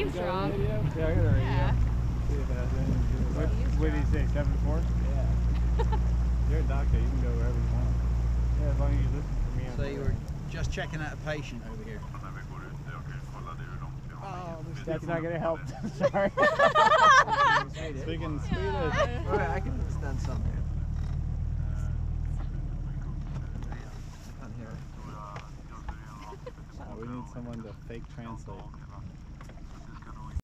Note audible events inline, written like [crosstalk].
So you eavesdrop. Yeah, I got a radio. Yeah. What, what did he say? Seven four? Yeah. [laughs] You're a doctor. You can go wherever you want. Yeah, as long as you listen to me. on So the you were just checking out a patient over here. Oh, that's not gonna help. [laughs] [laughs] Sorry. Speaking of Swedish. Yeah. Right, I can understand something. Oh, we need someone to fake translate.